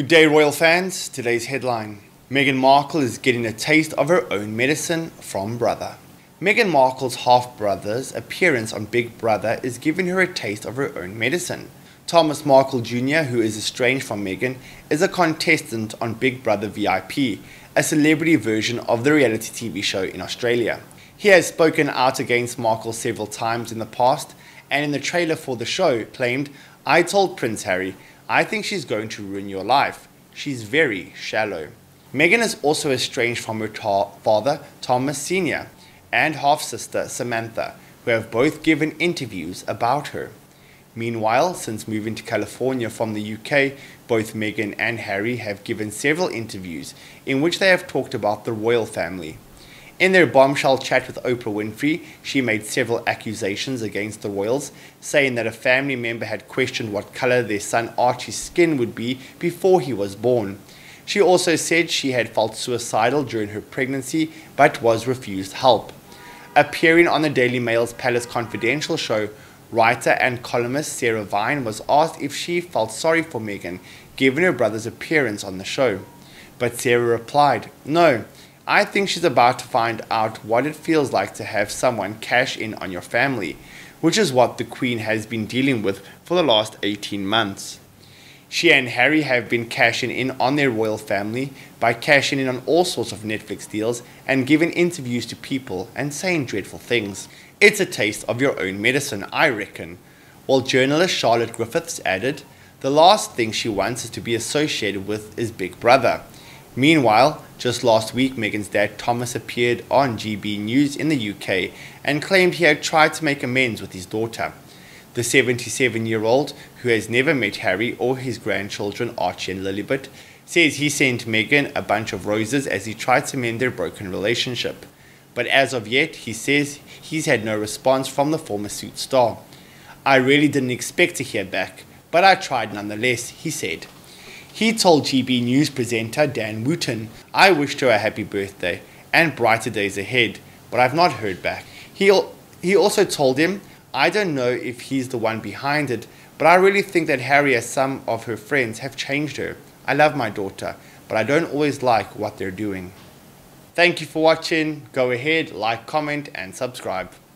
Good day, Royal fans. Today's headline Meghan Markle is getting a taste of her own medicine from brother. Meghan Markle's half brother's appearance on Big Brother is giving her a taste of her own medicine. Thomas Markle Jr., who is estranged from Meghan, is a contestant on Big Brother VIP, a celebrity version of the reality TV show in Australia. He has spoken out against Markle several times in the past, and in the trailer for the show claimed, I told Prince Harry, I think she's going to ruin your life. She's very shallow. Meghan is also estranged from her ta- father, Thomas Sr., and half sister, Samantha, who have both given interviews about her. Meanwhile, since moving to California from the UK, both Meghan and Harry have given several interviews in which they have talked about the royal family. In their bombshell chat with Oprah Winfrey, she made several accusations against the royals, saying that a family member had questioned what color their son Archie's skin would be before he was born. She also said she had felt suicidal during her pregnancy but was refused help. Appearing on the Daily Mail's Palace Confidential show, writer and columnist Sarah Vine was asked if she felt sorry for Meghan given her brother's appearance on the show. But Sarah replied, No, I think she's about to find out what it feels like to have someone cash in on your family, which is what the Queen has been dealing with for the last 18 months. She and Harry have been cashing in on their royal family by cashing in on all sorts of Netflix deals and giving interviews to people and saying dreadful things. It's a taste of your own medicine, I reckon. While journalist Charlotte Griffiths added, the last thing she wants is to be associated with is Big Brother. Meanwhile, just last week, Meghan's dad Thomas appeared on GB News in the UK and claimed he had tried to make amends with his daughter. The 77 year old, who has never met Harry or his grandchildren Archie and Lilibet, says he sent Meghan a bunch of roses as he tried to mend their broken relationship. But as of yet, he says he's had no response from the former Suits star. I really didn't expect to hear back, but I tried nonetheless, he said. He told GB News presenter Dan Wootton, I wished her a happy birthday and brighter days ahead, but I've not heard back. He, he also told him, I don't know if he's the one behind it, but I really think that Harry and some of her friends have changed her. I love my daughter, but I don't always like what they're doing. Thank you for watching. Go ahead, like, comment, and subscribe.